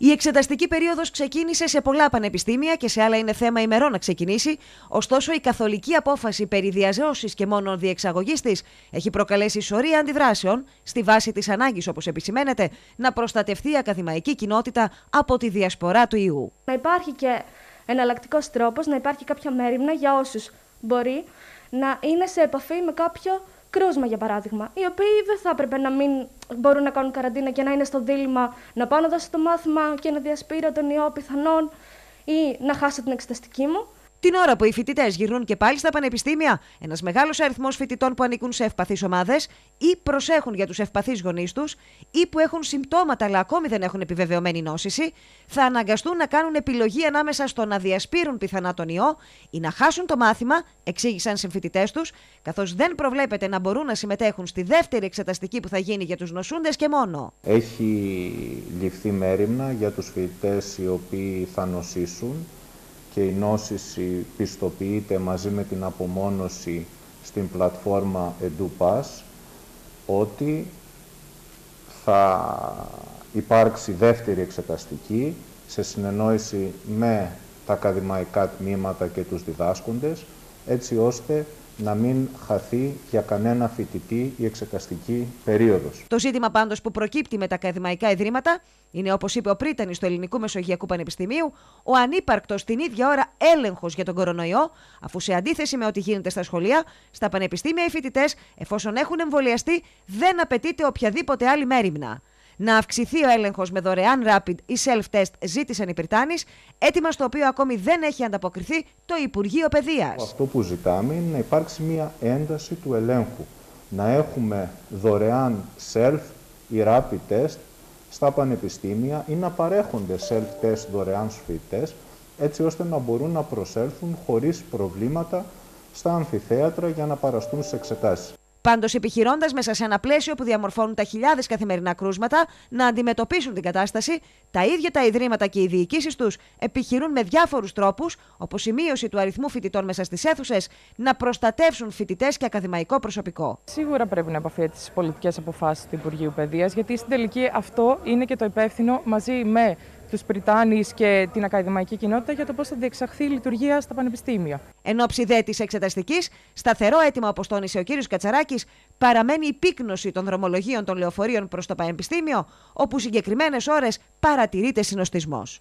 Η εξεταστική περίοδος ξεκίνησε σε πολλά πανεπιστήμια και σε άλλα είναι θέμα ημερών να ξεκινήσει. Ωστόσο, η καθολική απόφαση περί διαζώσης και μόνο διεξαγωγής της έχει προκαλέσει σωρία αντιδράσεων στη βάση της ανάγκης, όπως επισημαίνεται, να προστατευτεί η ακαδημαϊκή κοινότητα από τη διασπορά του ιού. Να υπάρχει και εναλλακτικός τρόπος, να υπάρχει κάποια μέρημνα για όσους μπορεί να είναι σε επαφή με κάποιο κρούσμα, για παράδειγμα, οι οποίοι δεν θα έπρεπε να μην μπορούν να κάνουν καραντίνα και να είναι στο δίλημα να πάω να δώσω το μάθημα και να διασπείρω τον ιό πιθανόν ή να χάσω την εξεταστική μου. Την ώρα που οι φοιτητές γυρνούν και πάλι στα πανεπιστήμια, ένας μεγάλος αριθμός φοιτητών που ανήκουν σε ευπαθείς ομάδες ή προσέχουν για τους ευπαθείς γονείς τους ή που έχουν συμπτώματα αλλά ακόμη δεν έχουν επιβεβαιωμένη νόσηση, θα αναγκαστούν να κάνουν επιλογή ανάμεσα στο να διασπείρουν πιθανά τον ιό ή να χάσουν το μάθημα, εξήγησαν σε φοιτητέ τους, καθώς δεν προβλέπεται να μπορούν να συμμετέχουν στη δεύτερη εξεταστική που θα γίνει για τους νοσούντες και μόνο. Έχει ληφθεί μέρημνα για τους φοιτητές οι οποίοι θα νοσήσουν και η νόσηση πιστοποιείται μαζί με την απομόνωση στην πλατφόρμα EduPass ότι θα υπάρξει δεύτερη εξεταστική σε συνεννόηση με τα ακαδημαϊκά τμήματα και τους διδάσκοντες έτσι ώστε να μην χαθεί για κανένα φοιτητή η εξεταστική περίοδος. Το ζήτημα πάντως που προκύπτει με τα ακαδημαϊκά ιδρύματα είναι, όπως είπε ο πρίτανης του Ελληνικού Μεσογειακού Πανεπιστημίου, ο ανύπαρκτος την ίδια ώρα έλεγχος για τον κορονοϊό, αφού σε αντίθεση με ό,τι γίνεται στα σχολεία, στα πανεπιστήμια οι φοιτητές, εφόσον έχουν εμβολιαστεί, δεν απαιτείται οποιαδήποτε άλλη μέρημνα να αυξηθεί ο έλεγχος με δωρεάν rapid ή self-test, ζήτησαν οι Πριτάνη, έτοιμα στο οποίο ακόμη δεν έχει ανταποκριθεί το Υπουργείο Παιδείας. Αυτό που ζητάμε είναι να υπάρξει μια ένταση του ελέγχου. Να έχουμε δωρεάν self ή rapid test στα πανεπιστήμια ή να παρέχονται self-test δωρεάν στους φοιτητές, έτσι ώστε να μπορούν να προσέλθουν χωρίς προβλήματα στα αμφιθέατρα για να παραστούν στις εξετάσεις. Πάντως, επιχειρώντας μέσα σε ένα πλαίσιο που διαμορφώνουν τα χιλιάδες καθημερινά κρούσματα να αντιμετωπίσουν την κατάσταση, τα ίδια τα ιδρύματα και οι διοικήσεις τους επιχειρούν με διάφορους τρόπους, όπως η μείωση του αριθμού φοιτητών μέσα στις αίθουσες, να προστατεύσουν φοιτητές και ακαδημαϊκό προσωπικό. Σίγουρα πρέπει να επαφιέται στι πολιτικές αποφάσεις του Υπουργείου Παιδείας, γιατί στην τελική αυτό είναι και το υπεύθυνο μαζί με τους Πριτάνης και την ακαδημαϊκή κοινότητα για το πώς θα διεξαχθεί η λειτουργία στα πανεπιστήμια. Εν ώψη δε της εξεταστικής, σταθερό αίτημα, όπως τόνισε ο κ. Κατσαράκης, παραμένει η πύκνωση των δρομολογίων των λεωφορείων προς το πανεπιστήμιο, όπου συγκεκριμένες ώρες παρατηρείται συνοστισμός.